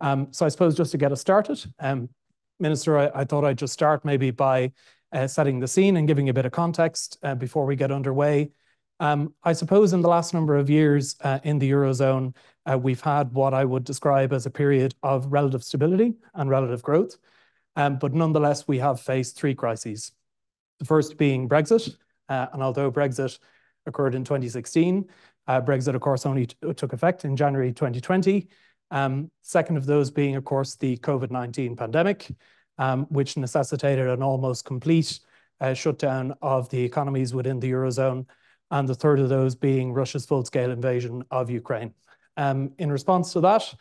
Um, so I suppose just to get us started, um, Minister, I thought I'd just start maybe by uh, setting the scene and giving a bit of context uh, before we get underway. Um, I suppose in the last number of years uh, in the Eurozone, we've had what I would describe as a period of relative stability and relative growth. But nonetheless, we have faced three crises. The first being Brexit. And although Brexit occurred in 2016, Brexit, of course, only took effect in January 2020. Um, second of those being, of course, the COVID-19 pandemic, um, which necessitated an almost complete uh, shutdown of the economies within the Eurozone. And the third of those being Russia's full-scale invasion of Ukraine. Um, in response to that,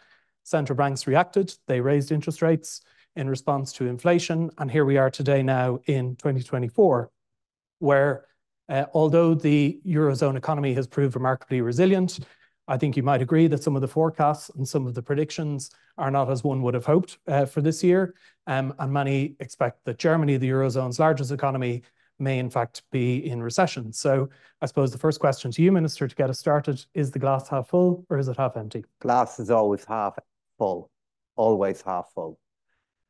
central banks reacted. They raised interest rates in response to inflation. And here we are today now in 2024, where uh, although the Eurozone economy has proved remarkably resilient, I think you might agree that some of the forecasts and some of the predictions are not as one would have hoped uh, for this year. Um, and many expect that Germany, the Eurozone's largest economy, may in fact be in recession. So I suppose the first question to you, Minister, to get us started, is the glass half full or is it half empty? Glass is always half full, always half full.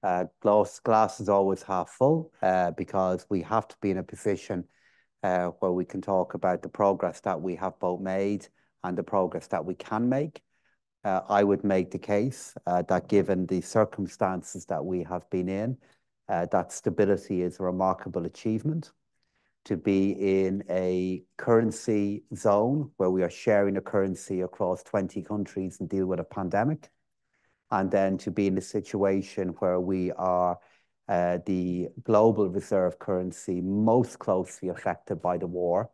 Uh, glass glass is always half full uh, because we have to be in a position where we can talk about the progress that we have both made and the progress that we can make. Uh, I would make the case uh, that given the circumstances that we have been in, uh, that stability is a remarkable achievement. To be in a currency zone where we are sharing a currency across 20 countries and deal with a pandemic, and then to be in a situation where we are the global reserve currency most closely affected by the war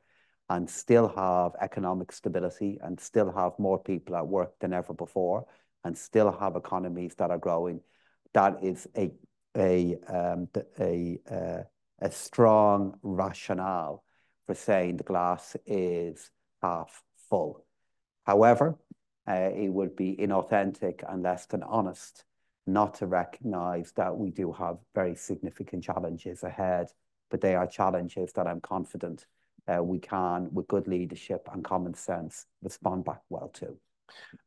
and still have economic stability and still have more people at work than ever before and still have economies that are growing, that is a a um, a uh, a strong rationale for saying the glass is half full. However, uh, it would be inauthentic and less than honest not to recognize that we do have very significant challenges ahead, but they are challenges that I'm confident Uh, we can, with good leadership and common sense, respond back well to.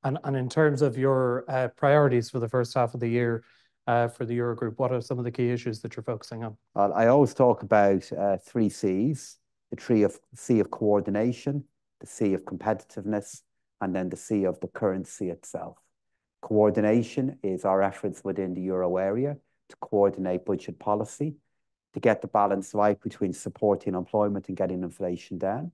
And in terms of your uh, priorities for the first half of the year uh, for the Eurogroup, what are some of the key issues that you're focusing on? I always talk about three Cs: the C of coordination, the C of competitiveness, and then the C of the currency itself. Coordination is our efforts within the euro area to coordinate budget policy, to get the balance right between supporting employment and getting inflation down.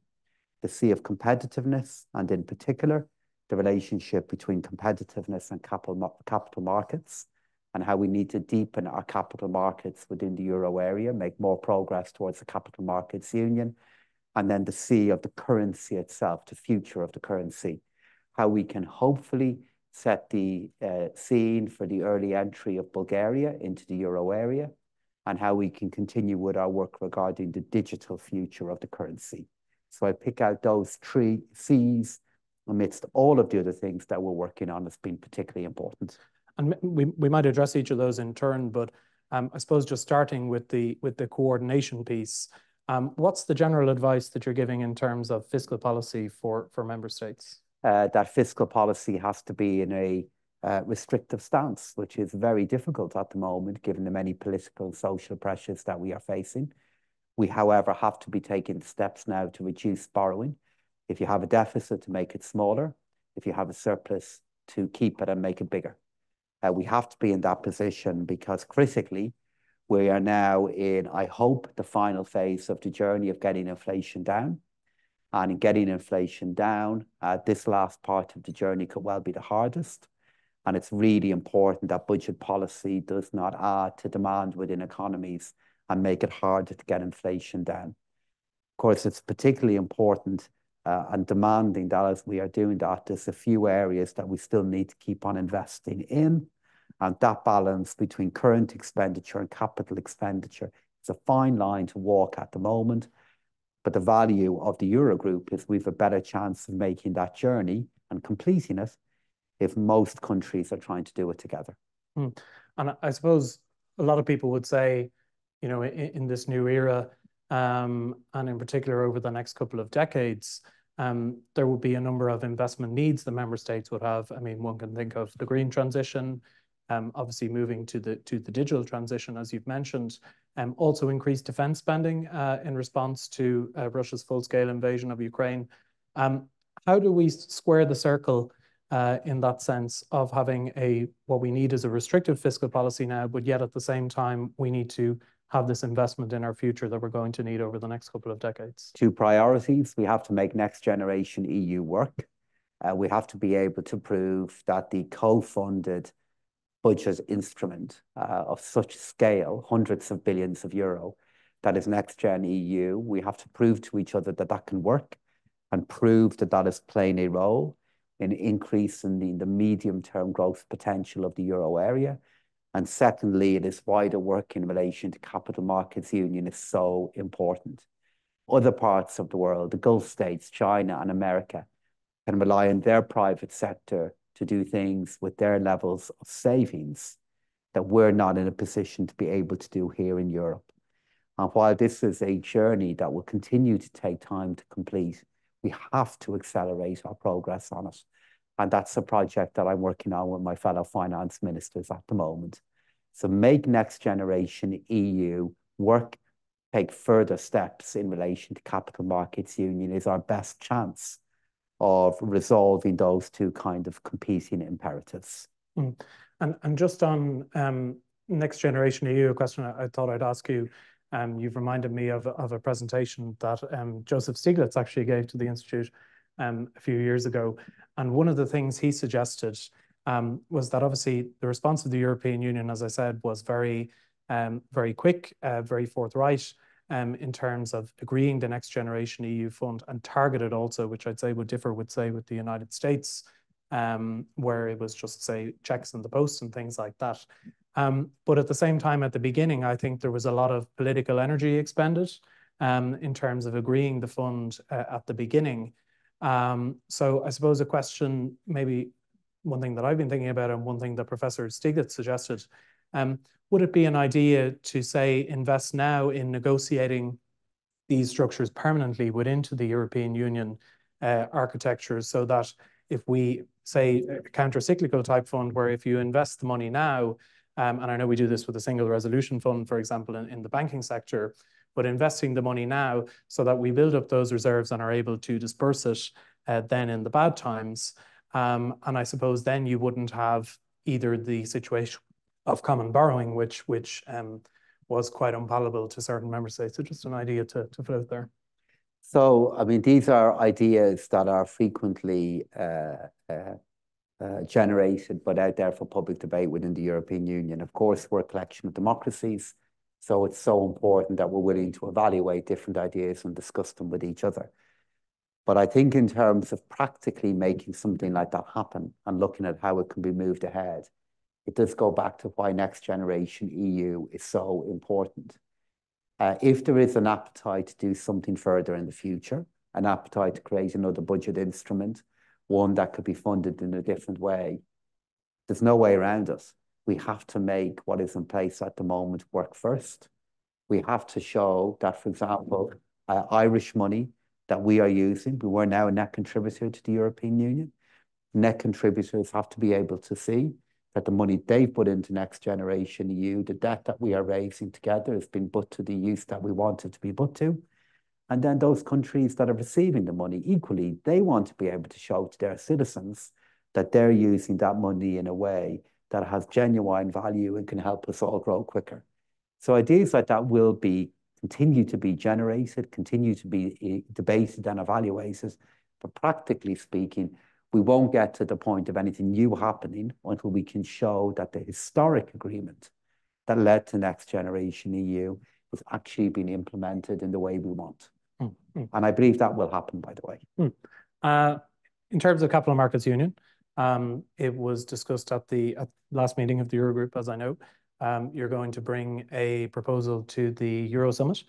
The C of competitiveness, and in particular, the relationship between competitiveness and capital markets and how we need to deepen our capital markets within the euro area, make more progress towards the capital markets union. And then the C of the currency itself, the future of the currency, how we can hopefully set the uh, scene for the early entry of Bulgaria into the euro area and how we can continue with our work regarding the digital future of the currency. So I pick out those three Cs amidst all of the other things that we're working on as being particularly important. And we we might address each of those in turn, but um, I suppose just starting with the with the coordination piece, um, what's the general advice that you're giving in terms of fiscal policy for for member states? Uh, that fiscal policy has to be in a Uh, restrictive stance, which is very difficult at the moment given the many political and social pressures that we are facing. We, however, have to be taking steps now to reduce borrowing. If you have a deficit, to make it smaller. If you have a surplus, to keep it and make it bigger. Uh, we have to be in that position because critically, we are now in, I hope, the final phase of the journey of getting inflation down. And in getting inflation down, uh, this last part of the journey could well be the hardest. And it's really important that budget policy does not add to demand within economies and make it harder to get inflation down. Of course, it's particularly important uh, and demanding that as we are doing that, there's a few areas that we still need to keep on investing in. And that balance between current expenditure and capital expenditure is a fine line to walk at the moment. But the value of the Eurogroup is we have a better chance of making that journey and completing it if most countries are trying to do it together. Hmm. And I suppose a lot of people would say, you know, in this new era, um, and in particular over the next couple of decades, um, there will be a number of investment needs the member states would have. I mean, one can think of the green transition, um, obviously moving to the to the digital transition, as you've mentioned, and also increased defense spending uh, in response to uh, Russia's full-scale invasion of Ukraine. How do we square the circle Uh, in that sense of having a, what we need is a restrictive fiscal policy now, but yet at the same time, we need to have this investment in our future that we're going to need over the next couple of decades? Two priorities. We have to make Next Generation EU work. Uh, we have to be able to prove that the co-funded budget instrument uh, of such scale, hundreds of billions of euro, that is Next Gen EU, we have to prove to each other that that can work and prove that that is playing a role in increasing the medium-term growth potential of the euro area. And secondly, it is why the work in relation to Capital Markets Union is so important. Other parts of the world, the Gulf States, China, and America can rely on their private sector to do things with their levels of savings that we're not in a position to be able to do here in Europe. And while this is a journey that will continue to take time to complete, we have to accelerate our progress on it. And that's a project that I'm working on with my fellow finance ministers at the moment. So make Next Generation EU work, take further steps in relation to Capital Markets Union is our best chance of resolving those two kind of competing imperatives. Hmm. And and just on um, Next Generation EU, a question I thought I'd ask you. Um, you've reminded me of of a presentation that um, Joseph Stiglitz actually gave to the Institute um, a few years ago. And one of the things he suggested was that obviously the response of the European Union, as I said, was very very quick, uh, very forthright in terms of agreeing the Next Generation EU fund and targeted also, which I'd say would differ with, say, with the United States, where it was just, say, checks in the post and things like that. Um, but at the same time, at the beginning, I think there was a lot of political energy expended um, in terms of agreeing the fund uh, at the beginning. Um, so I suppose a question, maybe one thing that I've been thinking about and one thing that Professor Stiglitz suggested, would it be an idea to say invest now in negotiating these structures permanently within the European Union uh, architecture so that if we say a counter-cyclical type fund where if you invest the money now, Um, and I know we do this with a Single Resolution Fund, for example, in the banking sector, but investing the money now so that we build up those reserves and are able to disperse it uh, then in the bad times. Um, and I suppose then you wouldn't have either the situation of common borrowing, which which um, was quite unpalatable to certain member states. So just an idea to float there. So, I mean, these are ideas that are frequently uh, uh, Uh, generated, but out there for public debate within the European Union. Of course, we're a collection of democracies. So it's so important that we're willing to evaluate different ideas and discuss them with each other. But I think in terms of practically making something like that happen and looking at how it can be moved ahead, it does go back to why Next Generation EU is so important. Uh, if there is an appetite to do something further in the future, an appetite to create another budget instrument, one that could be funded in a different way, there's no way around it. We have to make what is in place at the moment work first. We have to show that, for example, uh, Irish money that we are using, we were now a net contributor to the European Union. Net contributors have to be able to see that the money they've put into Next Generation EU, the debt that we are raising together has been put to the use that we want it to be put to. And then those countries that are receiving the money equally, they want to be able to show to their citizens that they're using that money in a way that has genuine value and can help us all grow quicker. So ideas like that will be continue to be generated, continue to be eh, debated and evaluated. But practically speaking, we won't get to the point of anything new happening until we can show that the historic agreement that led to Next Generation EU has actually been implemented in the way we want. Hmm, hmm. And I believe that will happen, by the way. Hmm. Uh, in terms of Capital Markets Union, um, it was discussed at the last meeting of the Eurogroup, as I know. Um, you're going to bring a proposal to the Euro Summit.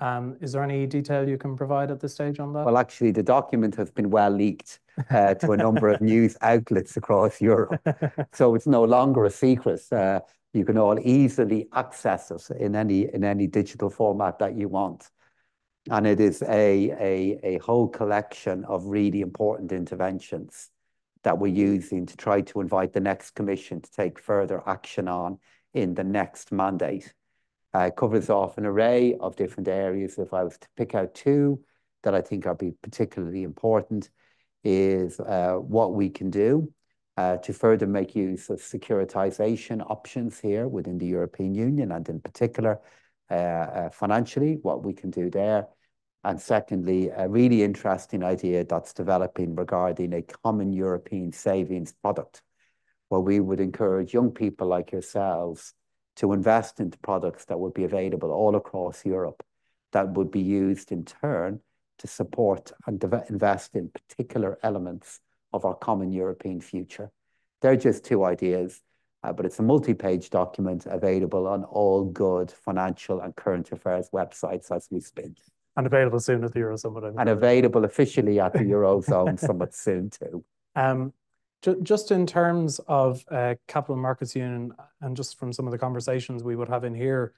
Um, is there any detail you can provide at this stage on that? Well, actually, the document has been well leaked uh, to a number of news outlets across Europe. So it's no longer a secret. Uh, you can all easily access it in any in any digital format that you want. And it is a a, a whole collection of really important interventions that we're using to try to invite the next commission to take further action on in the next mandate. Uh, it covers off an array of different areas. If I was to pick out two that I think are be particularly important, is uh, what we can do uh, to further make use of securitization options here within the European Union, and in particular, Uh, uh, financially, what we can do there. And secondly, a really interesting idea that's developing regarding a common European savings product, where we would encourage young people like yourselves to invest into products that would be available all across Europe, that would be used in turn to support and invest in particular elements of our common European future. They're just two ideas, but it's a multi-page document available on all good financial and current affairs websites as we speak. And available soon at the Euro Summit. And available officially at the Eurozone Summit soon, too. Um, Just in terms of Capital Markets Union, and just from some of the conversations we would have in here,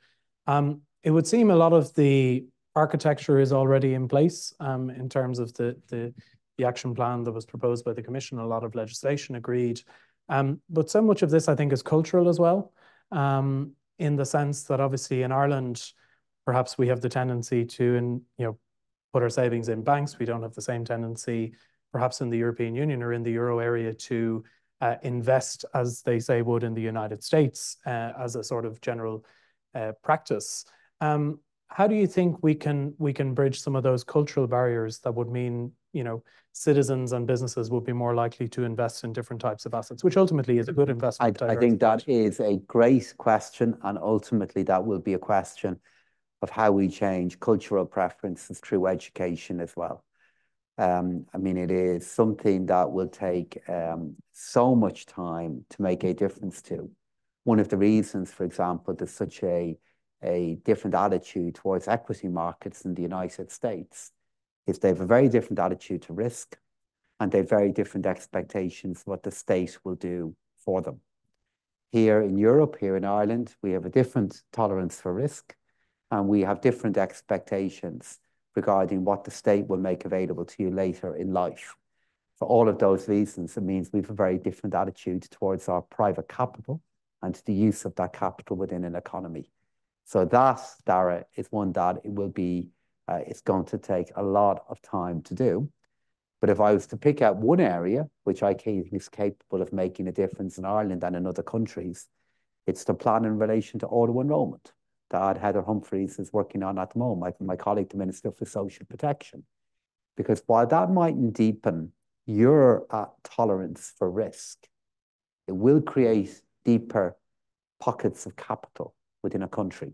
um, it would seem a lot of the architecture is already in place, um, in terms of the, the the action plan that was proposed by the commission, a lot of legislation agreed. Um, but so much of this, I think, is cultural as well, um, in the sense that obviously in Ireland, perhaps we have the tendency to, you know, put our savings in banks. We don't have the same tendency, perhaps in the European Union or in the Euro area, to uh, invest, as they say, would in the United States, uh, as a sort of general uh, practice. Um, how do you think we can we can bridge some of those cultural barriers that would mean, you know, citizens and businesses will be more likely to invest in different types of assets, which ultimately is a good mm-hmm. investment? I think that is a great question, and ultimately that will be a question of how we change cultural preferences through education as well. Um, I mean, it is something that will take um, so much time to make a difference to. One of the reasons, for example, there's such a, a different attitude towards equity markets in the United States, is they have a very different attitude to risk, and they have very different expectations what the state will do for them. Here in Europe, here in Ireland, we have a different tolerance for risk, and we have different expectations regarding what the state will make available to you later in life. For all of those reasons, it means we have a very different attitude towards our private capital and the use of that capital within an economy. So that, Daire, is one that it will be, Uh, it's going to take a lot of time to do. But if I was to pick out one area which I think is capable of making a difference in Ireland and in other countries, it's the plan in relation to auto-enrollment that Heather Humphreys is working on at the moment, my colleague, the Minister for Social Protection. Because while that mightn't deepen your uh, tolerance for risk, it will create deeper pockets of capital within a country.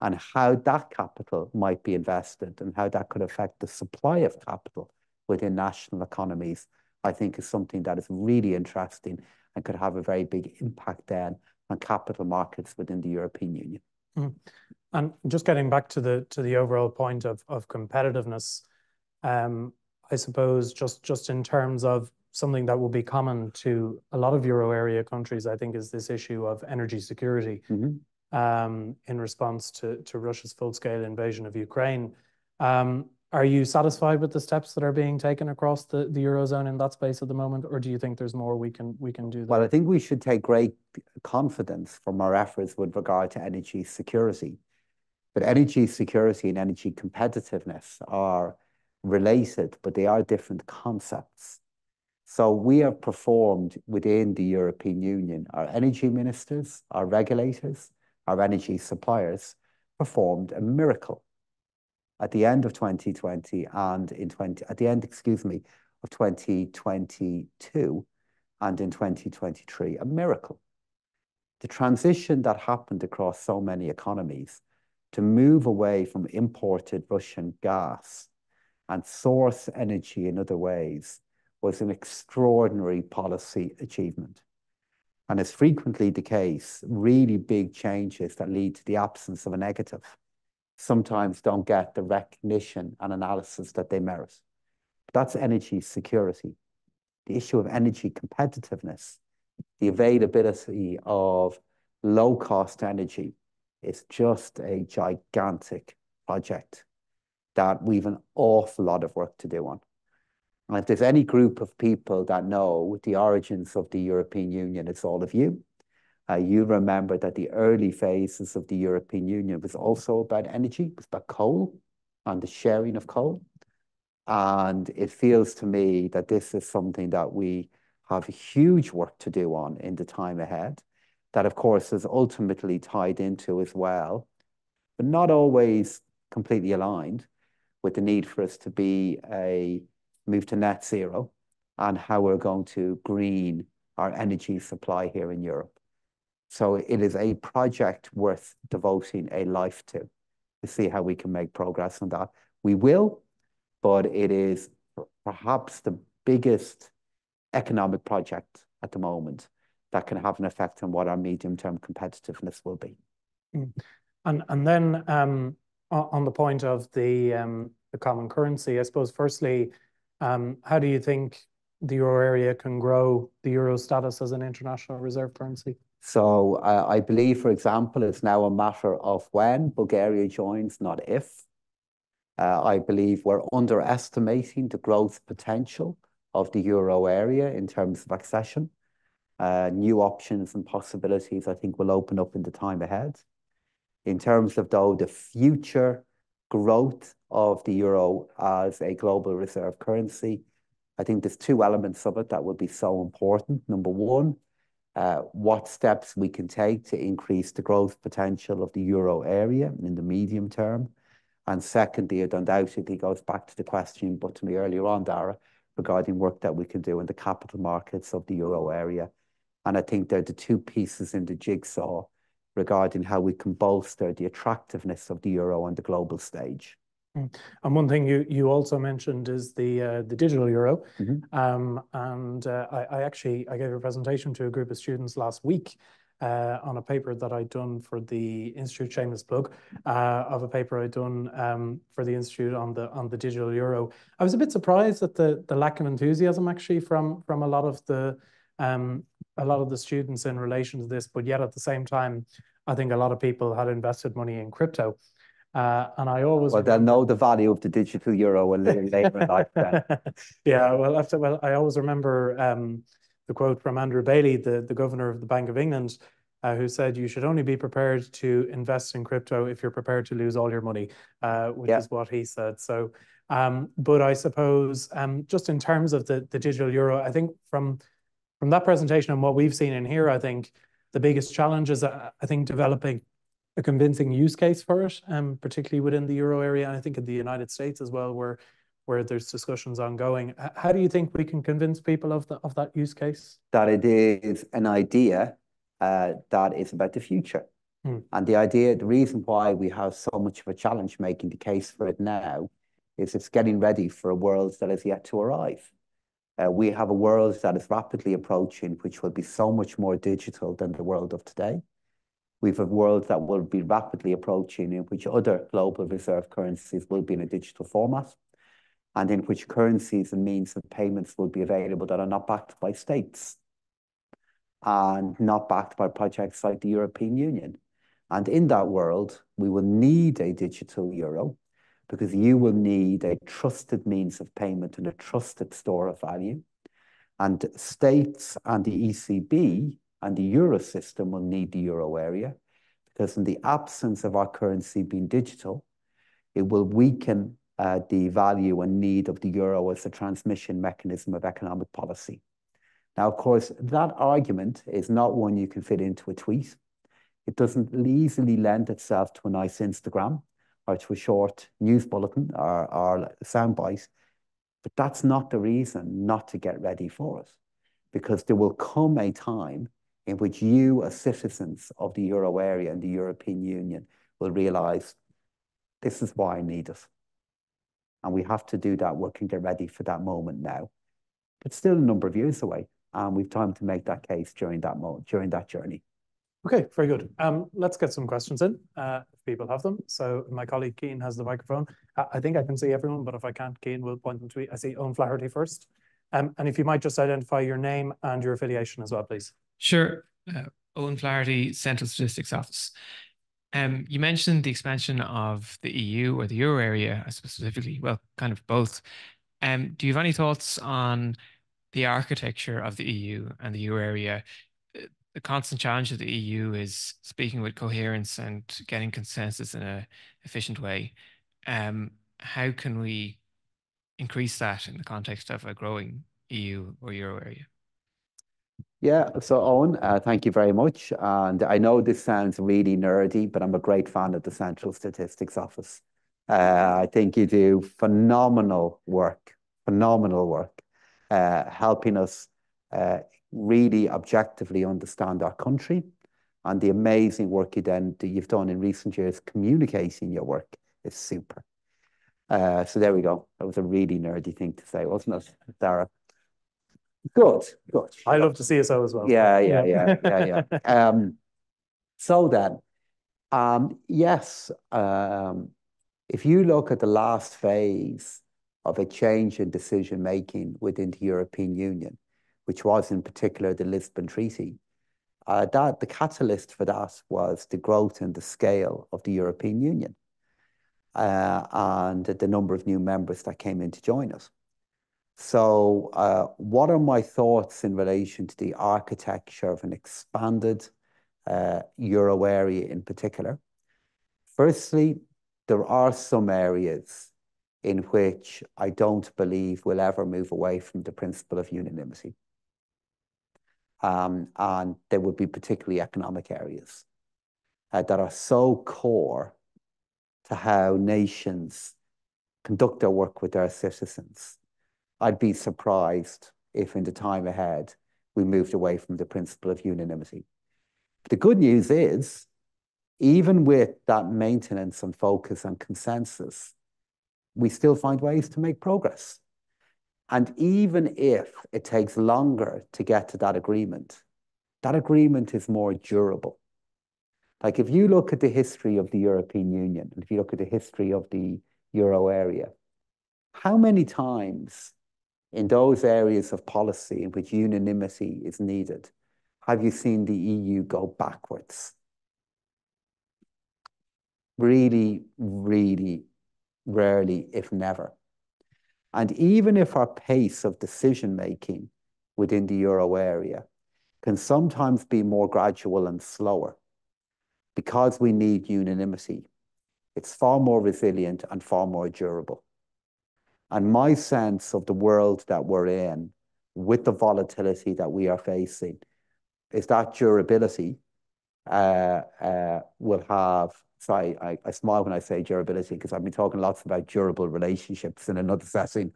And how that capital might be invested and how that could affect the supply of capital within national economies, I think is something that is really interesting and could have a very big impact then on capital markets within the European Union. Mm. And just getting back to the to the overall point of of competitiveness, um, I suppose just in terms of something that will be common to a lot of Euro area countries, I think, is this issue of energy security. Mm-hmm. In response to to Russia's full-scale invasion of Ukraine. Um, Are you satisfied with the steps that are being taken across the Eurozone in that space at the moment, or do you think there's more we can we can do there? Well, I think we should take great confidence from our efforts with regard to energy security. But energy security and energy competitiveness are related, but they are different concepts. So we have performed within the European Union, our energy ministers, our regulators, our energy suppliers, performed a miracle at the end of 2020 and in 2022 and in 2023. A miracle. The transition that happened across so many economies to move away from imported Russian gas and source energy in other ways was an extraordinary policy achievement. And as frequently the case, really big changes that lead to the absence of a negative sometimes don't get the recognition and analysis that they merit. That's energy security. The issue of energy competitiveness, the availability of low-cost energy, is just a gigantic project that we've an awful lot of work to do on. And if there's any group of people that know the origins of the European Union, it's all of you. Uh, you remember that the early phases of the European Union was also about energy, it was about coal and the sharing of coal. And it feels to me that this is something that we have huge work to do on in the time ahead. That, of course, is ultimately tied into as well, but not always completely aligned with the need for us to be a move to net zero and how we're going to green our energy supply here in Europe. So it is a project worth devoting a life to, to see how we can make progress on that. We will, but it is perhaps the biggest economic project at the moment that can have an effect on what our medium-term competitiveness will be. Mm. And and then um, on the point of the um, the common currency, I suppose firstly, how do you think the euro area can grow the euro status as an international reserve currency? So I believe, for example, it's now a matter of when Bulgaria joins, not if. Uh, I believe we're underestimating the growth potential of the euro area in terms of accession. Uh, new options and possibilities, I think, will open up in the time ahead. In terms of, though, the future growth of the euro as a global reserve currency, I think there's two elements of it that would be so important. Number one, uh, what steps we can take to increase the growth potential of the euro area in the medium term. And secondly, it undoubtedly goes back to the question put to me earlier on, Daire, regarding work that we can do in the capital markets of the euro area. And I think they're the two pieces in the jigsaw regarding how we can bolster the attractiveness of the euro on the global stage. Mm. And one thing you you also mentioned is the uh, the digital euro, mm-hmm. um, and uh, I, I, actually I gave a presentation to a group of students last week uh, on a paper that I'd done for the institute. Shameless plug uh, of a paper I'd done um, for the institute on the on the digital euro. I was a bit surprised at the the lack of enthusiasm actually from from a lot of the um, a lot of the students in relation to this, but yet at the same time, I think a lot of people had invested money in crypto. Uh, and I always well, they'll know the value of the digital euro a little later in life. Then. yeah, well, after well, I always remember um, the quote from Andrew Bailey, the the governor of the Bank of England, uh, who said, "You should only be prepared to invest in crypto if you're prepared to lose all your money," uh, which yeah. is what he said. So, um, but I suppose um, just in terms of the the digital euro, I think from from that presentation and what we've seen in here, I think the biggest challenge is, uh, I think, developing a convincing use case for it, um, particularly within the euro area, and I think in the United States as well, where where there's discussions ongoing. How do you think we can convince people of the, of that use case? That it is an idea uh, that is about the future. Hmm. And the idea, the reason why we have so much of a challenge making the case for it now is it's getting ready for a world that is yet to arrive. Uh, we have a world that is rapidly approaching, which will be so much more digital than the world of today. We have a world that will be rapidly approaching in which other global reserve currencies will be in a digital format, and in which currencies and means of payments will be available that are not backed by states and not backed by projects like the European Union. And in that world, we will need a digital euro because you will need a trusted means of payment and a trusted store of value. And states and the ECB and the euro system will need the euro area because in the absence of our currency being digital, it will weaken uh, the value and need of the euro as a transmission mechanism of economic policy. Now, of course, that argument is not one you can fit into a tweet. It doesn't easily lend itself to a nice Instagram or to a short news bulletin or, or soundbite. But that's not the reason not to get ready for it, because there will come a time in which you, as citizens of the euro area and the European Union, will realize this is why I need it. And we have to do that work and get ready for that moment now. It's still a number of years away, and we've time to make that case during that moment, during that journey. Okay, very good. Um, let's get some questions in, uh, if people have them. So my colleague Keane has the microphone. I think I can see everyone, but if I can't, Keane will point them to me. I see Owen Flaherty first. Um, and if you might just identify your name and your affiliation as well, please. Sure. Uh, Owen Flaherty, Central Statistics Office. Um, you mentioned the expansion of the EU or the euro area, specifically, well, kind of both. Do you have any thoughts on the architecture of the EU and the euro area? The constant challenge of the EU is speaking with coherence and getting consensus in a efficient way. Um, how can we increase that in the context of a growing EU or euro area? Yeah, so Owen, uh, thank you very much. And I know this sounds really nerdy, but I'm a great fan of the Central Statistics Office. Uh, I think you do phenomenal work, phenomenal work, uh, helping us uh, really objectively understand our country and the amazing work you then, that you've done in recent years communicating your work is super. Uh, so there we go. That was a really nerdy thing to say, wasn't it, Daire? Good, good. I love to see it so as well. Yeah, yeah, yeah, yeah, yeah. Um, so then, um, yes, um, if you look at the last phase of a change in decision making within the European Union, which was in particular the Lisbon Treaty, uh, that the catalyst for that was the growth and the scale of the European Union uh, and the number of new members that came in to join us. So, uh, what are my thoughts in relation to the architecture of an expanded uh, euro area in particular? Firstly, there are some areas in which I don't believe we'll ever move away from the principle of unanimity. Um, and there would be particularly economic areas uh, that are so core to how nations conduct their work with their citizens I'd be surprised if in the time ahead we moved away from the principle of unanimity. The good news is, even with that maintenance and focus and consensus, we still find ways to make progress. And even if it takes longer to get to that agreement, that agreement is more durable. Like if you look at the history of the European Union, and if you look at the history of the euro area, how many times in those areas of policy in which unanimity is needed, have you seen the EU go backwards? Really, really rarely, if never. And even if our pace of decision-making within the euro area can sometimes be more gradual and slower, because we need unanimity, it's far more resilient and far more durable. And my sense of the world that we're in, with the volatility that we are facing, is that durability uh, uh, will have. So I, I smile when I say durability because I've been talking lots about durable relationships in another setting,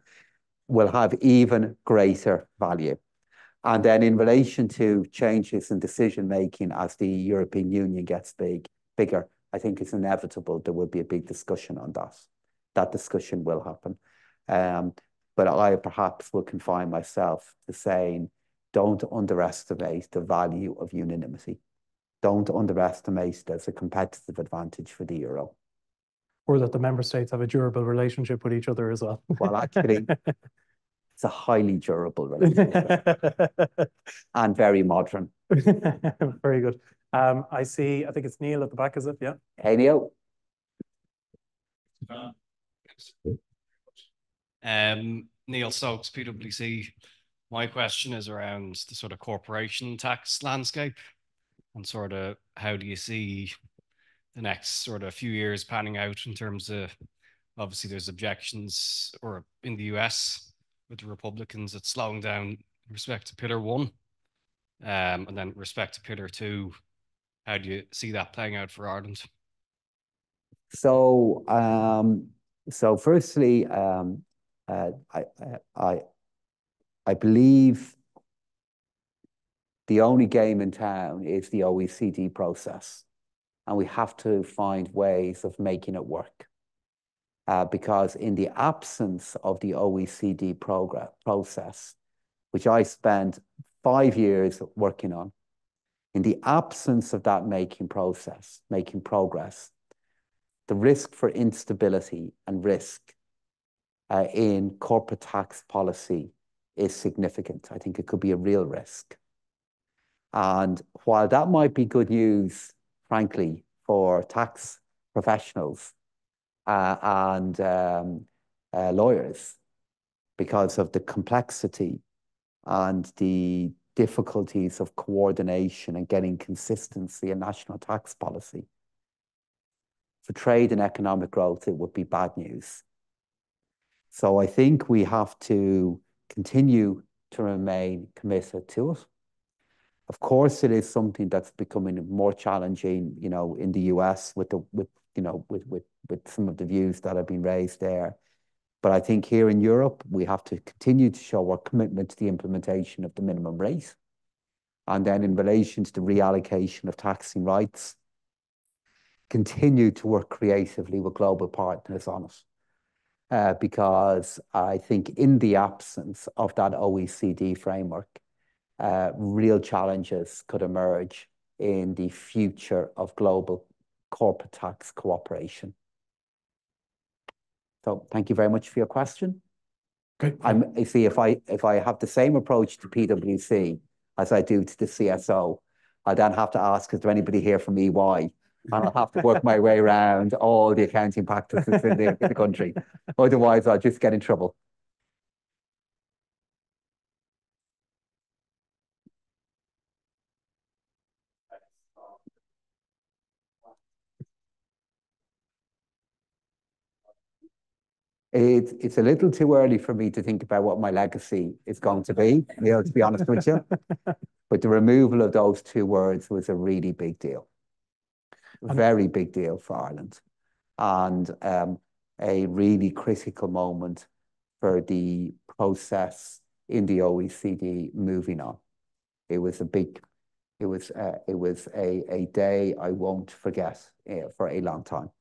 will have even greater value. And then in relation to changes in decision making as the European Union gets big, bigger, I think it's inevitable there will be a big discussion on that. That discussion will happen. Um, but I perhaps will confine myself to saying, don't underestimate the value of unanimity. Don't underestimate it as a competitive advantage for the euro. Or that the member states have a durable relationship with each other as well. Well, actually, it's a highly durable relationship and very modern. very good. Um, I see, I think it's Neil at the back, is it? Yeah. Hey, Neil. Um, Neil Stokes, PwC. My question is around the sort of corporation tax landscape and sort of how do you see the next sort of few years panning out in terms of obviously there's objections or in the US with the Republicans it's slowing down respect to pillar one. Um, and then respect to pillar two how do you see that playing out for Ireland? So um, so firstly um, uh, I, I, I believe the only game in town is the OECD process, and we have to find ways of making it work. Uh, because in the absence of the OECD program process, which I spent five years working on, in the absence of that making process, making progress, the risk for instability and risk uh, in corporate tax policy is significant. I think it could be a real risk. And while that might be good news, frankly, for tax professionals uh, and um, uh, lawyers, because of the complexity and the difficulties of coordination and getting consistency in national tax policy. For trade and economic growth, it would be bad news. So I think we have to continue to remain committed to it. Of course, it is something that's becoming more challenging, you know, in the U.S. with the, with, you know, with, with, with some of the views that have been raised there. But I think here in Europe, we have to continue to show our commitment to the implementation of the minimum rate. And then in relation to the reallocation of taxing rights, continue to work creatively with global partners on it. Uh, because I think in the absence of that OECD framework, Uh, real challenges could emerge in the future of global corporate tax cooperation. So thank you very much for your question. I'm, you see, if I, if I have the same approach to PwC as I do to the CSO, I then have to ask, is there anybody here from EY? And I'll have to work my way around all the accounting practices in the, in the country. Otherwise, I'll just get in trouble. It's a little too early for me to think about what my legacy is going to be, you know, to be honest with you. But the removal of those two words was a really big deal. A very big deal for Ireland. And um, a really critical moment for the process in the OECD moving on. It was a big, it was, uh, it was a, a day I won't forget uh, for a long time.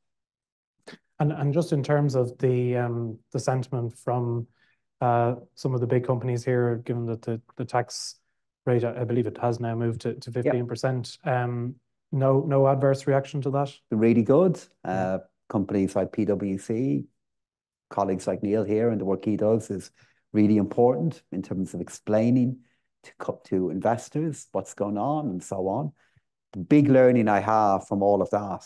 And and just in terms of the um the sentiment from uh some of the big companies here, given that the the tax rate, I believe it has now moved to to 15%. Um, no no adverse reaction to that? Really good. Uh, companies like PwC, colleagues like Neil here, and the work he does is really important in terms of explaining to to investors what's going on and so on. The big learning I have from all of that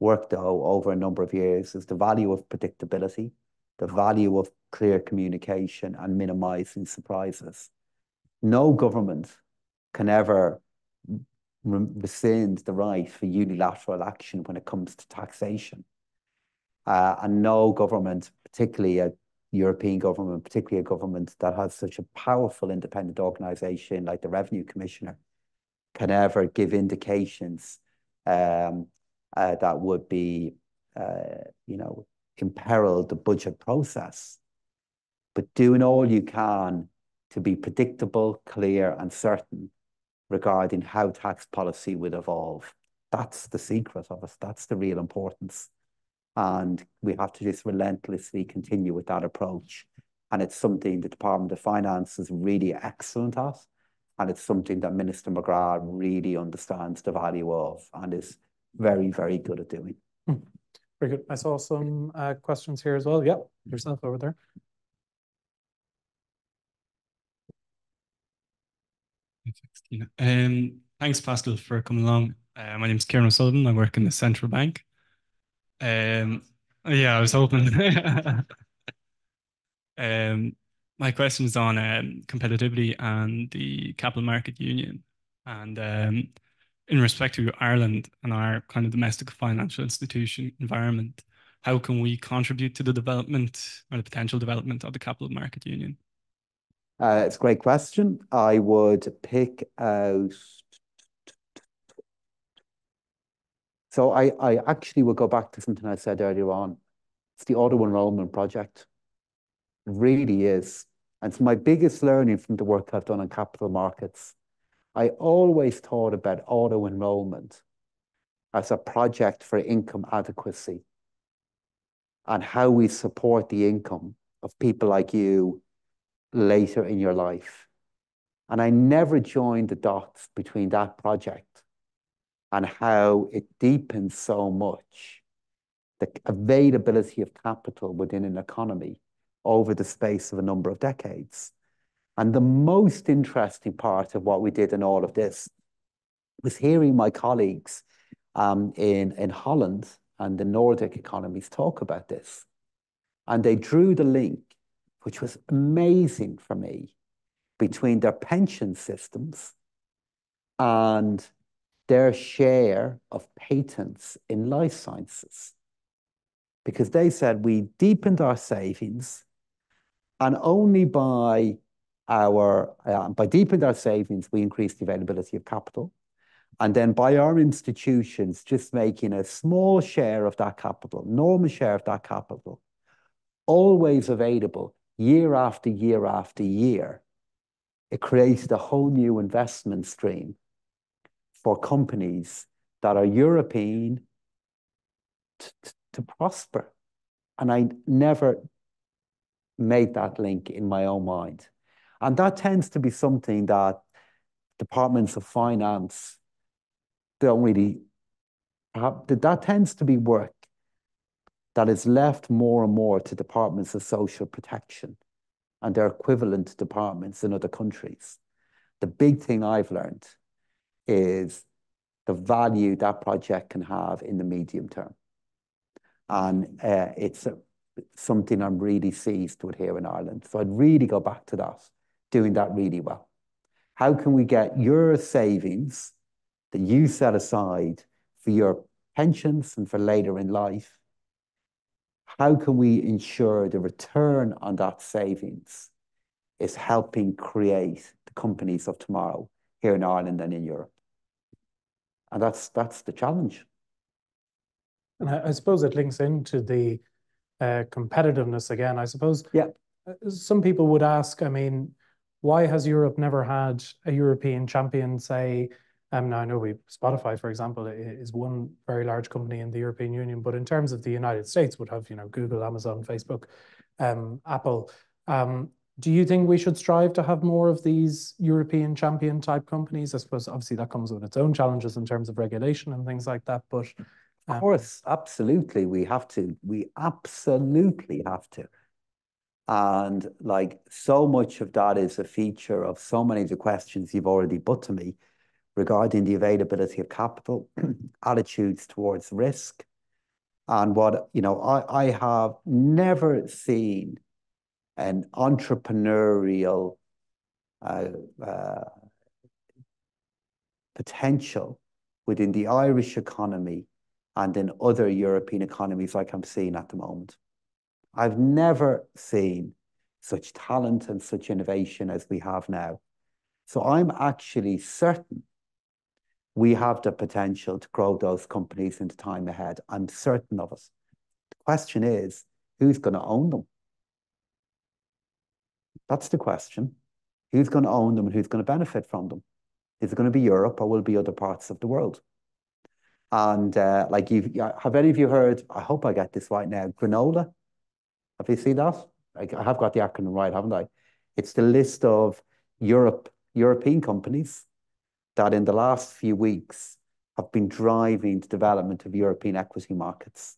work, though, over a number of years is the value of predictability, the value of clear communication, and minimizing surprises. No government can ever rescind the right for unilateral action when it comes to taxation. Uh, and no government, particularly a European government, particularly a government that has such a powerful independent organization like the Revenue Commissioner, can ever give indications um, uh, that would be, uh, you know, imperil the budget process. But doing all you can to be predictable, clear, and certain regarding how tax policy would evolve. That's the secret of us. That's the real importance. And we have to just relentlessly continue with that approach. And it's something the Department of Finance is really excellent at. And it's something that Minister McGrath really understands the value of and is very, very good at doing. Hmm. Very good. I saw some uh, questions here as well. Yeah, yourself over there. Um, thanks, Paschal, for coming along. Uh, my name is Kieran Sullivan. I work in the central bank. Um, yeah, I was hoping. um, my question is on um, competitivity and the capital market union. And um, in respect to Ireland and our kind of domestic financial institution environment, how can we contribute to the development or the potential development of the capital market union? Uh, it's a great question. I would pick out. So I, I actually will go back to something I said earlier on. It's the auto enrollment project. It really is. And it's my biggest learning from the work I've done on capital markets I always thought about auto enrollment as a project for income adequacy and how we support the income of people like you later in your life. And I never joined the dots between that project and how it deepens so much the availability of capital within an economy over the space of a number of decades. And the most interesting part of what we did in all of this was hearing my colleagues um, in, in Holland and the Nordic economies talk about this. And they drew the link which was amazing for me, between their pension systems and their share of patents in life sciences. Because they said we deepened our savings, and only by our uh, by deepening our savings, we increased the availability of capital. And then by our institutions just making a small share of that capital, normal share of that capital, always available year after year after year, it creates a whole new investment stream for companies that are European to prosper. And I never made that link in my own mind. And that tends to be something that departments of finance don't really have. That tends to be work that is left more and more to departments of social protection and their equivalent departments in other countries. The big thing I've learned is the value that project can have in the medium term. And uh, it's something I'm really seized with here in Ireland. So I'd really go back to that, doing that really well. How can we get your savings that you set aside for your pensions and for later in life? How can we ensure the return on that savings is helping create the companies of tomorrow here in Ireland and in Europe? And that's that's the challenge. And I suppose it links into the uh, competitiveness again. I suppose yeah. Uh, some people would ask, I mean, why has Europe never had a European champion, say, um, now I know we Spotify, for example, is one very large company in the European Union, but in terms of the United States, would have you know Google, Amazon, Facebook, um, Apple. Um, Do you think we should strive to have more of these European champion type companies? I suppose obviously that comes with its own challenges in terms of regulation and things like that, but. Of course, absolutely. We have to. We absolutely have to. And like so much of that is a feature of so many of the questions you've already put to me regarding the availability of capital, attitudes towards risk. And what, you know, I have never seen an entrepreneurial uh, uh, potential within the Irish economy and in other European economies like I'm seeing at the moment. I've never seen such talent and such innovation as we have now. So I'm actually certain we have the potential to grow those companies in the time ahead. I'm certain of it. The question is, who's going to own them? That's the question. Who's going to own them and who's going to benefit from them? Is it going to be Europe or will it be other parts of the world? And uh, like, you have any of you heard, I hope I get this right now, Granola? Have you seen that? I have got the acronym right, haven't I? It's the list of Europe, European companies that in the last few weeks have been driving the development of European equity markets.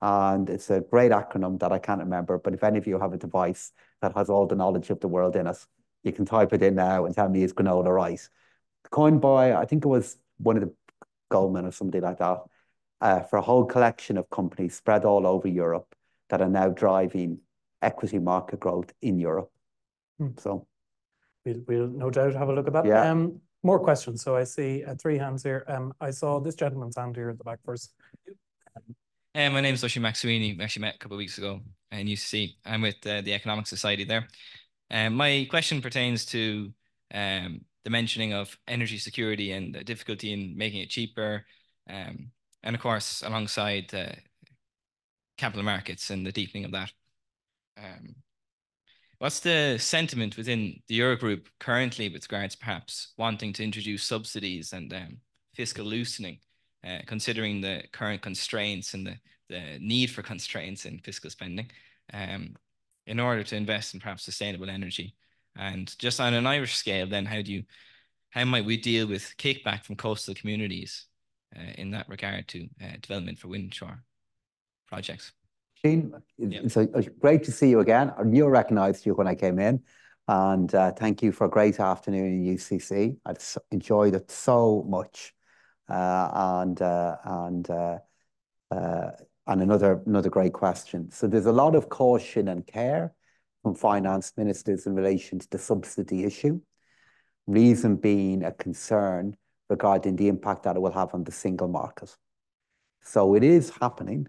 And it's a great acronym that I can't remember, but if any of you have a device that has all the knowledge of the world in it, you can type it in now and tell me is Granola right. Coined by, I think it was one of the Goldman or somebody like that, uh, for a whole collection of companies spread all over Europe that are now driving equity market growth in Europe. Hmm. So. We'll no doubt have a look at that. Yeah. Um, more questions. So I see uh, three hands here. Um, I saw this gentleman's hand here at the back first. Um, my name is Oisin McSweeney. We actually met a couple of weeks ago in UCC. I'm with uh, the Economic Society there. My question pertains to the mentioning of energy security and the difficulty in making it cheaper. And of course, alongside uh, capital markets and the deepening of that. Um, what's the sentiment within the Eurogroup currently with regards perhaps wanting to introduce subsidies and um, fiscal loosening, uh, considering the current constraints and the need for constraints in fiscal spending um, in order to invest in perhaps sustainable energy? And just on an Irish scale, then how do you, how might we deal with kickback from coastal communities uh, in that regard to uh, development for wind projects? Shane, it's great to see you again. I knew I recognized you when I came in. And uh, thank you for a great afternoon in UCC. I've enjoyed it so much. Uh, and uh, and uh, and another another great question. So there's a lot of caution and care from finance ministers in relation to the subsidy issue. Reason being a concern regarding the impact that it will have on the single market. So it is happening,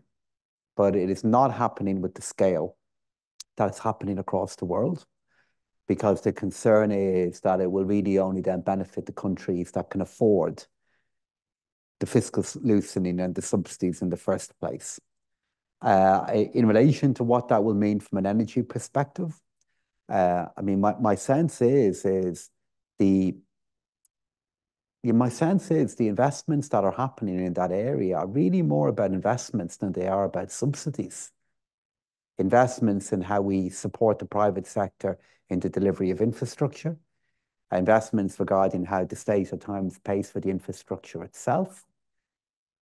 but it is not happening with the scale that's happening across the world because the concern is that it will really only then benefit the countries that can afford the fiscal loosening and the subsidies in the first place. Uh, in relation to what that will mean from an energy perspective, uh, I mean, my, my sense is, is the my sense is the investments that are happening in that area are really more about investments than they are about subsidies. Investments in how we support the private sector in the delivery of infrastructure, investments regarding how the state at times pays for the infrastructure itself.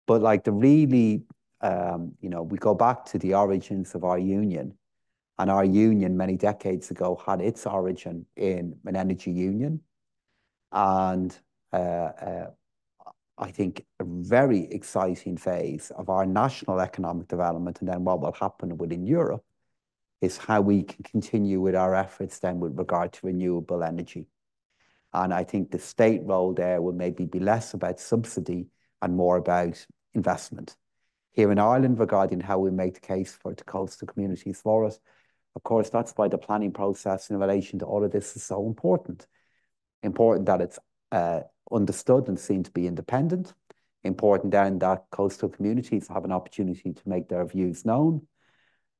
But like the really, um, you know, we go back to the origins of our union, and our union many decades ago had its origin in an energy union. And I think a very exciting phase of our national economic development and then what will happen within Europe is how we can continue with our efforts then with regard to renewable energy. And I think the state role there will maybe be less about subsidy and more about investment. Here in Ireland, regarding how we make the case for the coastal communities for us, of course, that's why the planning process in relation to all of this is so important. Important that it's uh, understood and seen to be independent. Important then that coastal communities have an opportunity to make their views known.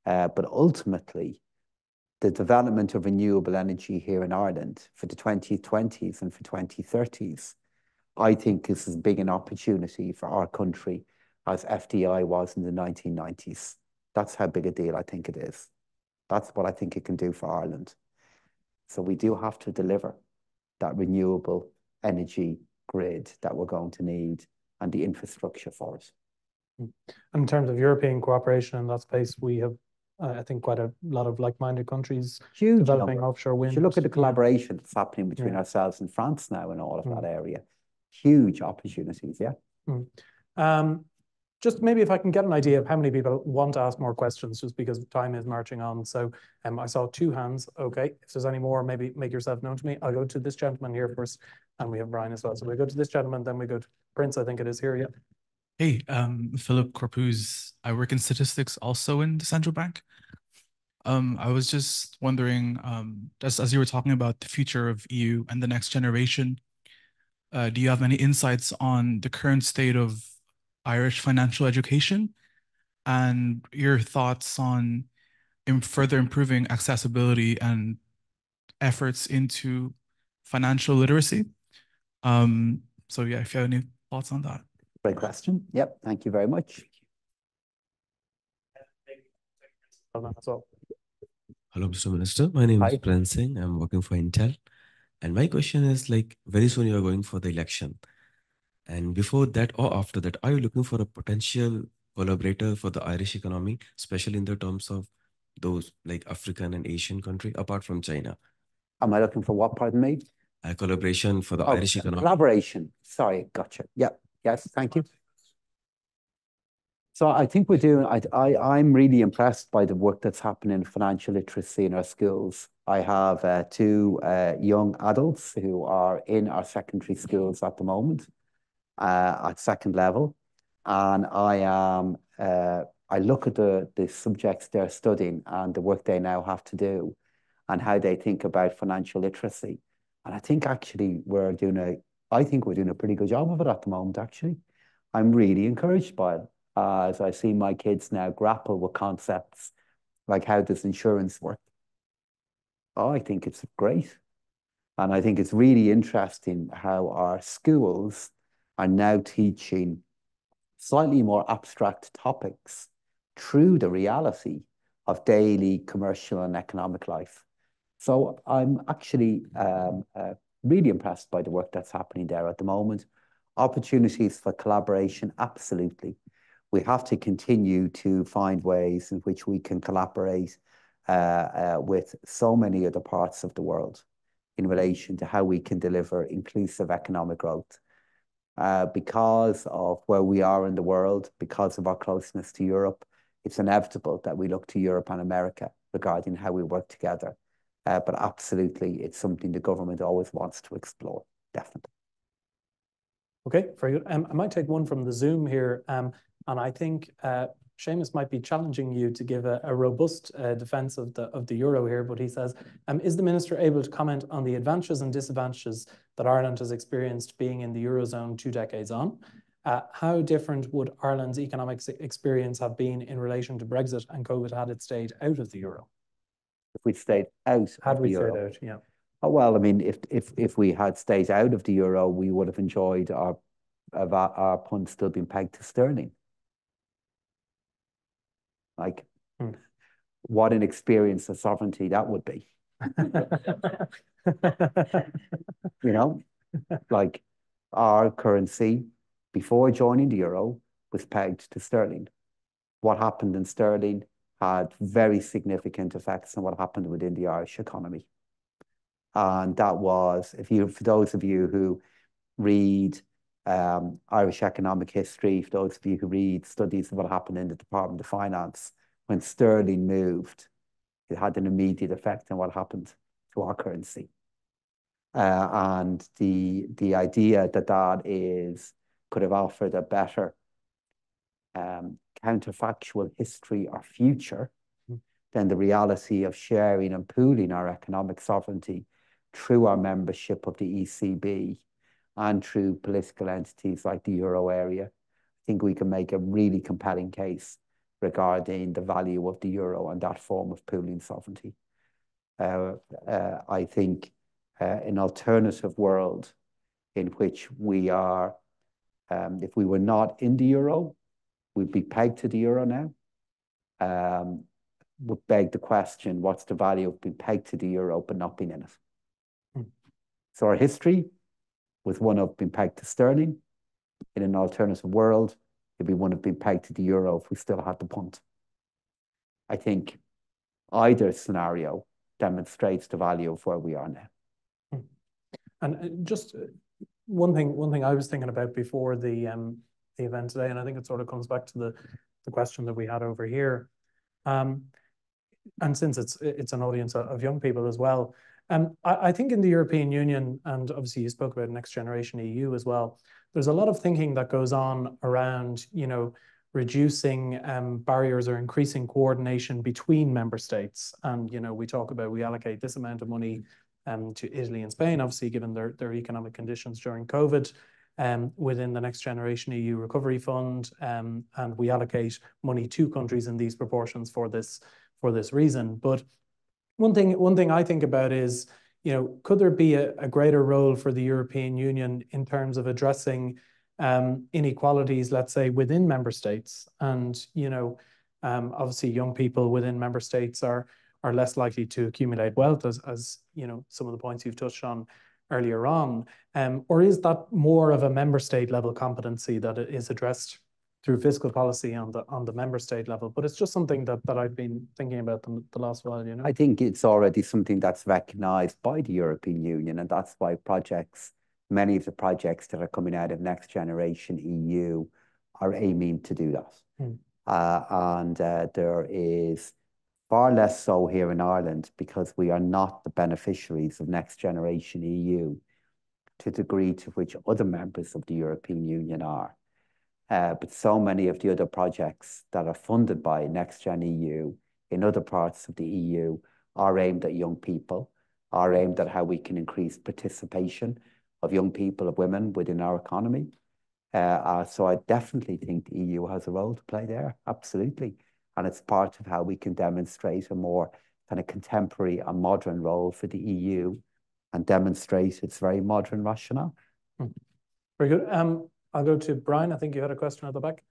Uh, but ultimately, the development of renewable energy here in Ireland for the 2020s and for 2030s, I think is as big an opportunity for our country as FDI was in the 1990s. That's how big a deal I think it is. That's what I think it can do for Ireland. So we do have to deliver that renewable energy grid that we're going to need and the infrastructure for it. And in terms of European cooperation in that space, we have, uh, I think, quite a lot of like-minded countries Huge developing number. offshore wind. If you look at the collaboration that's happening between yeah. ourselves and France now in all of mm. that area, huge opportunities, yeah. Mm. Um, just maybe if I can get an idea of how many people want to ask more questions, just because time is marching on. So um, I saw two hands. Okay, if there's any more, maybe make yourself known to me. I'll go to this gentleman here first, and we have Brian as well. So we go to this gentleman, then we go to Prince. I think it is here. Yeah. Hey, um, Philip Corpuz. I work in statistics, also in the central bank. Um, I was just wondering, um, as, as you were talking about the future of EU and the next generation, uh, do you have any insights on the current state of Irish financial education and your thoughts on further improving accessibility and efforts into financial literacy. Um, so yeah, if you have any thoughts on that. Great question. Yep, thank you very much. Hello, Mr. Minister. My name Hi. is Pran Singh. I'm working for Intel. And my question is like, very soon you're going for the election. And before that or after that, are you looking for a potential collaborator for the Irish economy, especially in the terms of those like African and Asian country, apart from China? Am I looking for what, pardon me? A collaboration for the oh, Irish economy. Collaboration. Sorry, gotcha. Yep. Yes, thank you. So I think we're doing, I, I, I'm really impressed by the work that's happening in financial literacy in our schools. I have uh, two uh, young adults who are in our secondary schools at the moment uh, at second level. And I am, uh, I look at the, the subjects they're studying and the work they now have to do and how they think about financial literacy. And I think actually we're doing a, I think we're doing a pretty good job of it at the moment, actually. I'm really encouraged by it uh, as I see my kids now grapple with concepts like how does insurance work. Oh, I think it's great. And I think it's really interesting how our schools are now teaching slightly more abstract topics through the reality of daily commercial and economic life. So I'm actually um, uh, really impressed by the work that's happening there at the moment. Opportunities for collaboration, absolutely. We have to continue to find ways in which we can collaborate uh, uh, with so many other parts of the world in relation to how we can deliver inclusive economic growth uh, because of where we are in the world, because of our closeness to Europe, it's inevitable that we look to Europe and America regarding how we work together. Uh, but absolutely, it's something the government always wants to explore, definitely. Okay, very good. Um, I might take one from the Zoom here. Um, and I think uh, Seamus might be challenging you to give a, robust uh, defense of the of the euro here, but he says, um, is the minister able to comment on the advantages and disadvantages that Ireland has experienced being in the eurozone two decades on? How different would Ireland's economic experience have been in relation to Brexit and COVID had it stayed out of the euro? If we'd stayed out, had we stayed out, yeah. Oh, well, I mean, if if if we had stayed out of the euro, we would have enjoyed our our, punt still being pegged to sterling. Like, hmm. what an experience of sovereignty that would be. you know, like our currency before joining the euro was pegged to sterling. What happened in sterling had very significant effects on what happened within the Irish economy. And that was, if you, for those of you who read um, Irish economic history, for those of you who read studies of what happened in the Department of Finance, when sterling moved, it had an immediate effect on what happened to our currency. Uh, and the the idea that that is could have offered a better um, counterfactual history or future mm. than the reality of sharing and pooling our economic sovereignty through our membership of the ECB and through political entities like the euro area, I think we can make a really compelling case regarding the value of the euro and that form of pooling sovereignty. Uh, uh, I think uh, an alternative world in which we are, um, if we were not in the euro, we'd be pegged to the euro now. Um, would beg the question, what's the value of being pegged to the euro but not being in it? Hmm. So our history with one of being pegged to sterling. In an alternative world, it'd be one of being pegged to the euro if we still had the punt. I think either scenario demonstrates the value of where we are now. Hmm. And uh, just uh, one thing, one thing I was thinking about before the um, the event today, and I think it sort of comes back to the the question that we had over here. Um, and since it's it's an audience of young people as well, um, I, I, think in the European Union, and obviously you spoke about next generation EU as well, there's a lot of thinking that goes on around, you know, reducing um, barriers or increasing coordination between member states. And, you know, we talk about we allocate this amount of money um, to Italy and Spain, obviously given their, their economic conditions during COVID. Um, within the Next Generation EU Recovery Fund, um, and we allocate money to countries in these proportions for this for this reason. But one thing, one thing I think about is, you know, could there be a, greater role for the European Union in terms of addressing um, inequalities, let's say, within member states? And, you know, obviously young people within member states are are less likely to accumulate wealth as, as you know, some of the points you've touched on earlier on. Um, or is that more of a member state level competency that is addressed through fiscal policy on the on the member state level. But it's just something that that I've been thinking about the, the last while. You know, I think it's already something that's recognised by the European Union, and that's why projects, many of the projects that are coming out of Next Generation EU, are aiming to do that. Hmm. Uh, and uh, there is far less so here in Ireland because we are not the beneficiaries of Next Generation EU to the degree to which other members of the European Union are. Uh, but so many of the other projects that are funded by NextGen EU in other parts of the EU are aimed at young people, are aimed at how we can increase participation of young people, of women within our economy. Uh, uh, so I definitely think the EU has a role to play there, absolutely. And it's part of how we can demonstrate a more kind of contemporary and modern role for the EU and demonstrate its very modern rationale. Hmm. Very good. Um, I'll go to Brian. I think you had a question at the back.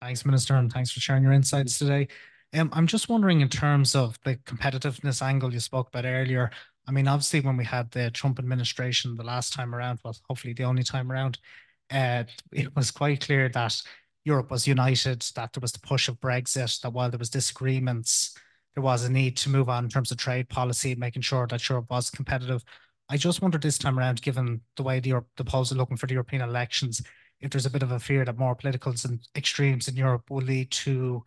Thanks, Minister, and thanks for sharing your insights today. Um, I'm just wondering in terms of the competitiveness angle you spoke about earlier. I mean, obviously, when we had the Trump administration the last time around, well, hopefully the only time around, uh, it was quite clear that Europe was united, that there was the push of Brexit, that while there was disagreements, there was a need to move on in terms of trade policy, making sure that Europe was competitive. I just wonder this time around, given the way the, the polls are looking for the European elections, if there's a bit of a fear that more political extremes in Europe will lead to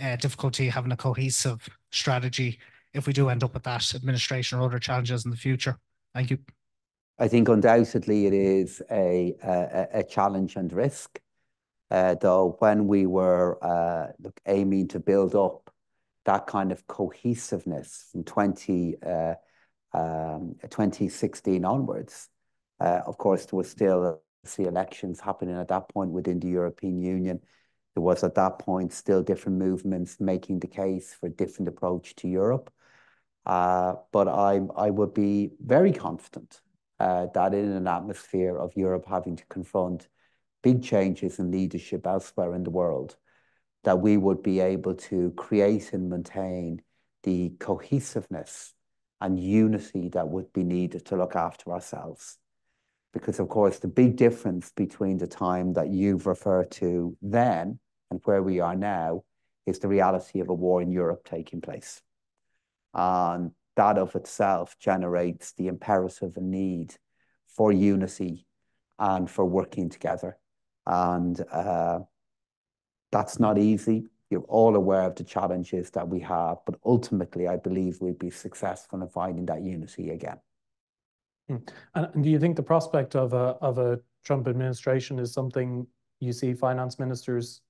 uh, difficulty having a cohesive strategy if we do end up with that administration or other challenges in the future? Thank you. I think undoubtedly it is a, a, a challenge and risk. Uh, though when we were uh, look, aiming to build up that kind of cohesiveness from 20, uh, um, 2016 onwards, uh, of course, there was still see elections happening at that point within the European Union. There was at that point still different movements making the case for a different approach to Europe. Uh, but I, I would be very confident uh, Uh, that in an atmosphere of Europe having to confront big changes in leadership elsewhere in the world, that we would be able to create and maintain the cohesiveness and unity that would be needed to look after ourselves. Because, of course, the big difference between the time that you've referred to then and where we are now is the reality of a war in Europe taking place. And that of itself generates the imperative and need for unity and for working together. And uh, that's not easy. You're all aware of the challenges that we have, but ultimately, I believe we'll be successful in finding that unity again. Hmm. And do you think the prospect of a of a Trump administration is something you see finance ministers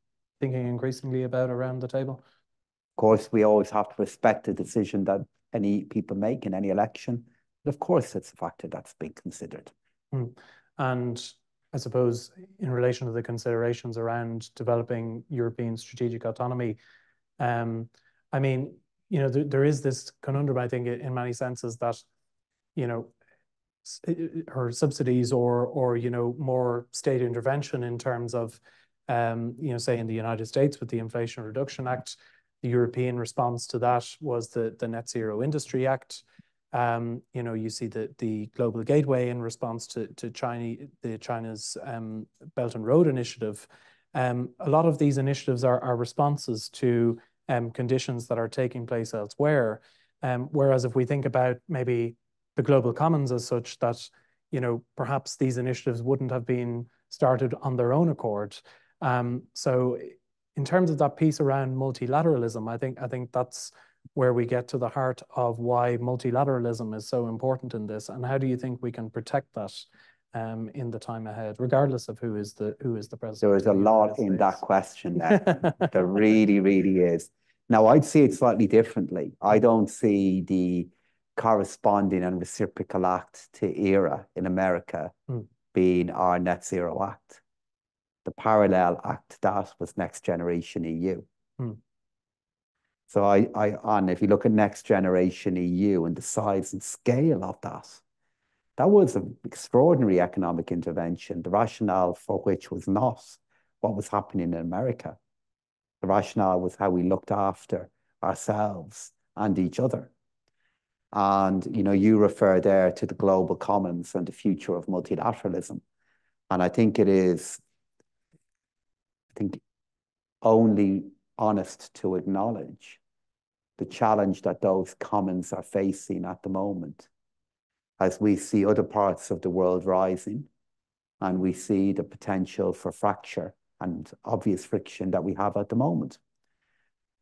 thinking increasingly about around the table? Of course, we always have to respect the decision that any people make in any election. But of course, it's a factor that's being considered. Hmm. And I suppose in relation to the considerations around developing European strategic autonomy, um, I mean, you know, there, there is this conundrum, I think, in many senses that, you know, or subsidies or or you know more state intervention in terms of um, you know say in the United States with the Inflation Reduction Act, the European response to that was the the Net Zero Industry Act. Um, you know, you see the the Global Gateway in response to to China, the China's um, Belt and Road Initiative. Um, a lot of these initiatives are are responses to um, conditions that are taking place elsewhere. Um, whereas if we think about maybe the global commons as such that you know perhaps these initiatives wouldn't have been started on their own accord. Um, so in terms of that piece around multilateralism, I think I think that's where we get to the heart of why multilateralism is so important in this, and how do you think we can protect that um, in the time ahead, regardless of who is the who is the president? There is a lot in that question there. there really, really is. Now, I'd see it slightly differently. I don't see the corresponding and reciprocal act to IRA in America mm. being our net zero act. The parallel act that was Next Generation EU. Mm. So I, I, and if you look at Next Generation EU and the size and scale of that, that was an extraordinary economic intervention, the rationale for which was not what was happening in America. The rationale was how we looked after ourselves and each other. And you know, you refer there to the global commons and the future of multilateralism. And I think it is, I think, only honest to acknowledge the challenge that those commons are facing at the moment as we see other parts of the world rising and we see the potential for fracture and obvious friction that we have at the moment.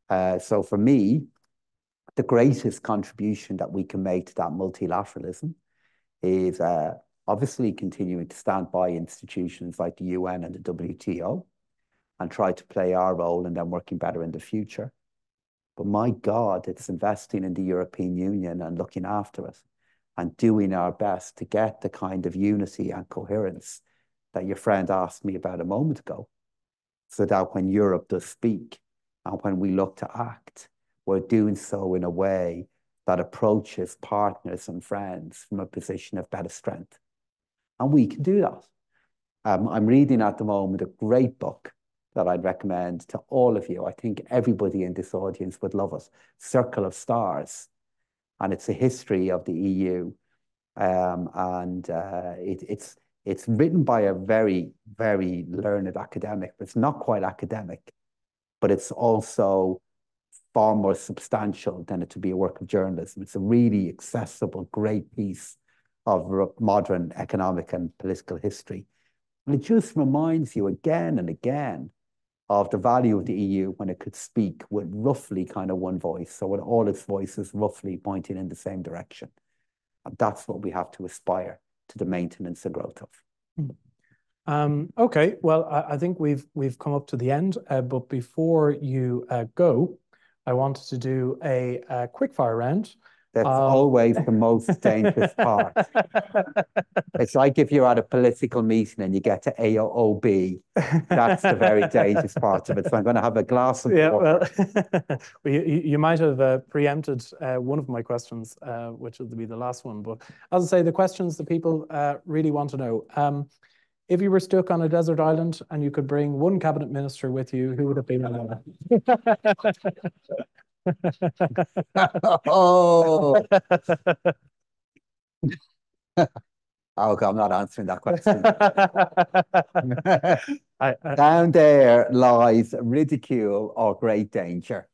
Uh, so for me, the greatest contribution that we can make to that multilateralism is uh, obviously continuing to stand by institutions like the UN and the WTO and try to play our role in them working better in the future. But my God, it's investing in the European Union and looking after us and doing our best to get the kind of unity and coherence that your friend asked me about a moment ago. So that when Europe does speak and when we look to act, we're doing so in a way that approaches partners and friends from a position of better strength. And we can do that. Um, I'm reading at the moment a great book that I'd recommend to all of you. I think everybody in this audience would love it. Circle of Stars. And it's a history of the EU. Um, and uh, it, it's, it's written by a very, very learned academic, but it's not quite academic, but it's also far more substantial than it to be a work of journalism. It's a really accessible, great piece of modern economic and political history. And it just reminds you again and again of the value of the EU when it could speak with roughly kind of one voice. So with all its voices roughly pointing in the same direction. And that's what we have to aspire to the maintenance and growth of. Hmm. Um, okay, well, I, I, think we've we've come up to the end, uh, but before you uh, go, I wanted to do a, a quick fire round. That's um, always the most dangerous part. it's like if you're at a political meeting and you get to AOB, that's the very dangerous part of it. So I'm going to have a glass of yeah, water. Well, you, you might have uh, preempted uh, one of my questions, uh, which will be the last one. But as I say, the questions that people uh, really want to know. Um, if you were stuck on a desert island and you could bring one cabinet minister with you, who would it be? Oh. oh, God, I'm not answering that question. I, I, Down there lies ridicule or great danger.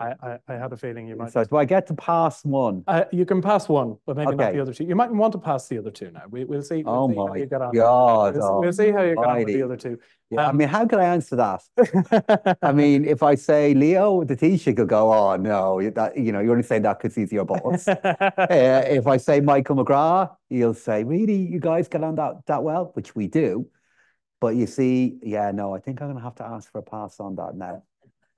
I, I, I had a feeling you might. So do I get to pass one? Uh, you can pass one, but maybe not the other two. You might want to pass the other two now. We, we'll see. We'll oh see my you get on. God. We'll, oh, we'll see how you get on with the other two. Yeah, I mean, how can I answer that? I mean, if I say Leo, the Taoiseach could go, oh, no, that, you know, you're only saying that because he's your boss. uh, if I say Michael McGrath, he'll say, really, you guys get on that, that well, which we do. But you see, yeah, no, I think I'm going to have to ask for a pass on that now.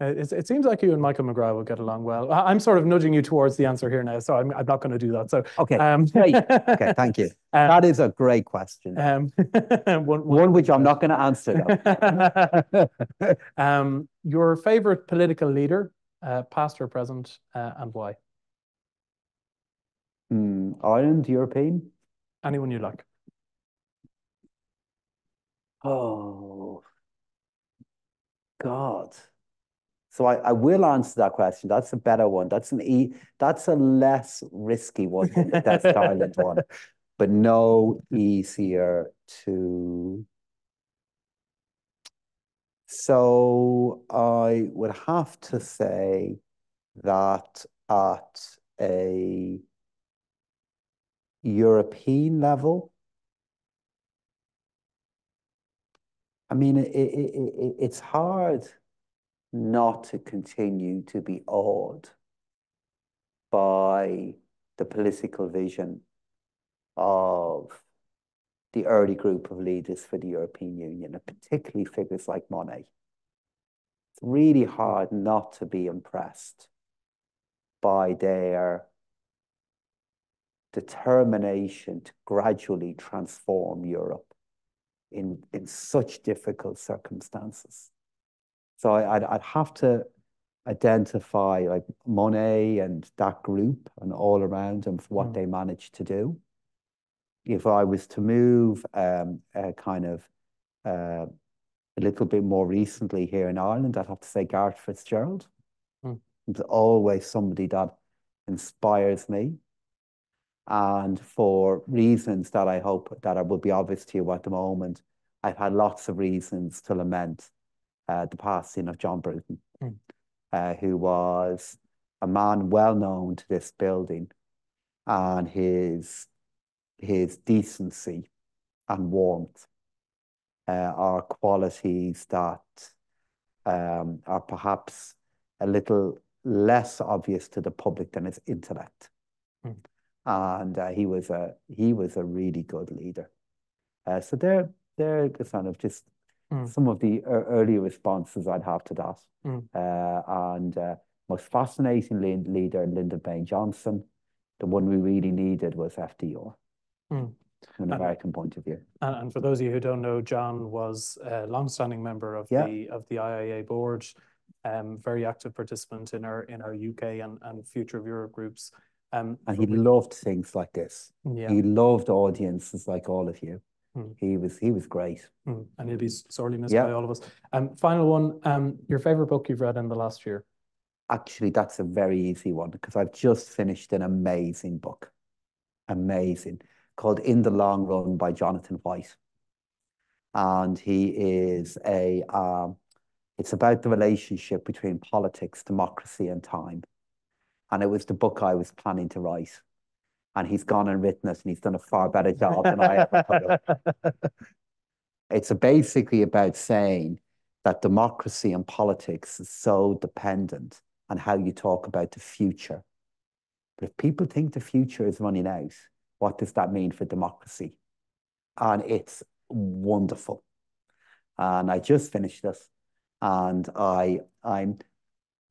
Uh, it, it seems like you and Michael McGrath will get along well. I'm sort of nudging you towards the answer here now, so I'm, I'm not going to do that. So okay, um, great. Okay, thank you. Um, that is a great question. Um, one, one, one, which I'm not going to answer. um, your favorite political leader, uh, past or present, uh, and why? Mm, Ireland, European. Anyone you like. Oh, God. So I, I will answer that question. That's a better one. That's an e. That's a less risky one than the Island one, but no easier to. So I would have to say that at a European level, I mean, it, it, it, it's hard not to continue to be awed by the political vision of the early group of leaders for the European Union, and particularly figures like Monnet. It's really hard not to be impressed by their determination to gradually transform Europe in, in such difficult circumstances. So I, would I'd have to identify like Monnet and that group and all around them for what mm. they managed to do. If I was to move um, a kind of uh, a little bit more recently here in Ireland, I'd have to say Garret Fitzgerald. Mm. Always somebody that inspires me. And for reasons that I hope that I will be obvious to you at the moment, I've had lots of reasons to lament the passing of John Bruton, mm. uh, who was a man well known to this building, and his his decency and warmth uh, are qualities that um, are perhaps a little less obvious to the public than his intellect. Mm. And uh, he was a he was a really good leader. Uh, so they're they're kind of just mm. some of the early responses I'd have to that. Mm. Uh, and uh, most fascinating leader, Lyndon Baines Johnson. The one we really needed was FDR. Mm. From an American point of view. And, and, for those of you who don't know, John was a long-standing member of yeah. the of the IIEA board, um, very active participant in our in our UK and, and Future of Europe groups. Um, and he loved things like this. Yeah. He loved audiences like all of you. Mm. He was he was great. Mm. And he'll be sorely missed by all of us. Um, final one, um, your favorite book you've read in the last year? Actually, that's a very easy one because I've just finished an amazing book. Amazing. Called In the Long Run by Jonathan White. And he is a um, it's about the relationship between politics, democracy, and time. And it was the book I was planning to write and he's gone and written it, and he's done a far better job than I ever could have. It's basically about saying that democracy and politics is so dependent on how you talk about the future. But if people think the future is running out, what does that mean for democracy? And it's wonderful. And I just finished this, and I I'm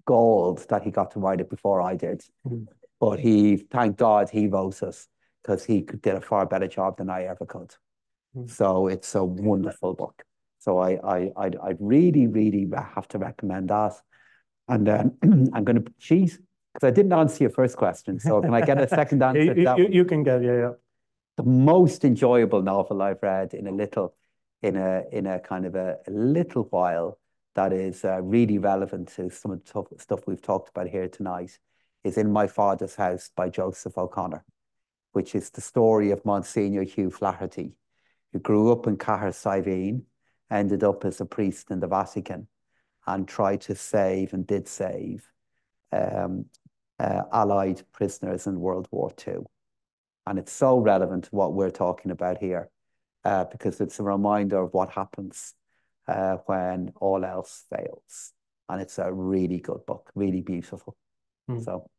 galled that he got to write it before I did. Mm. But he, thank God, he wrote it because he could did a far better job than I ever could. Mm. So it's a wonderful book. So I I I I really really have to recommend that. And then I'm going to cheat because I didn't answer your first question. So can I get a second answer? you, you, you, can get yeah yeah. The most enjoyable novel I've read in a little, in a in a kind of a, a little while that is uh, really relevant to some of the stuff we've talked about here tonight is In My Father's House by Joseph O'Connor, which is the story of Monsignor Hugh Flaherty, who grew up in Cahersiveen, ended up as a priest in the Vatican, and tried to save and did save um, uh, Allied prisoners in World War II. And it's so relevant to what we're talking about here uh, because it's a reminder of what happens uh, when all else fails. And it's a really good book, really beautiful. Mm. So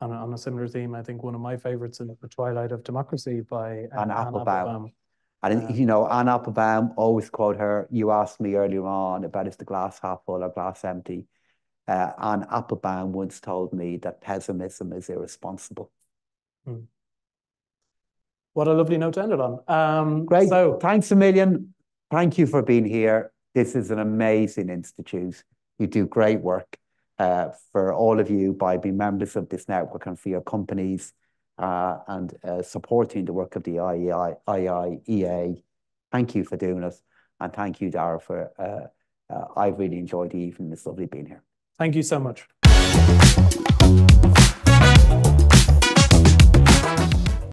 on a, on a similar theme, I think one of my favorites is The Twilight of Democracy by uh, Anne, Anne Applebaum. Applebaum. And, um, you know, Anne Applebaum, always quote her. You asked me earlier on about is the glass half full or glass empty. Uh, Anne Applebaum once told me that pessimism is irresponsible. Hmm. What a lovely note to end it on. Um, Great. So, thanks a million. Thank you for being here. This is an amazing institute. You do great work for all of you by being members of this network and for your companies uh, and uh, supporting the work of the IIEA. Thank you for doing it. And thank you, Daire, for uh, uh, I've really enjoyed the evening. It's lovely being here. Thank you so much.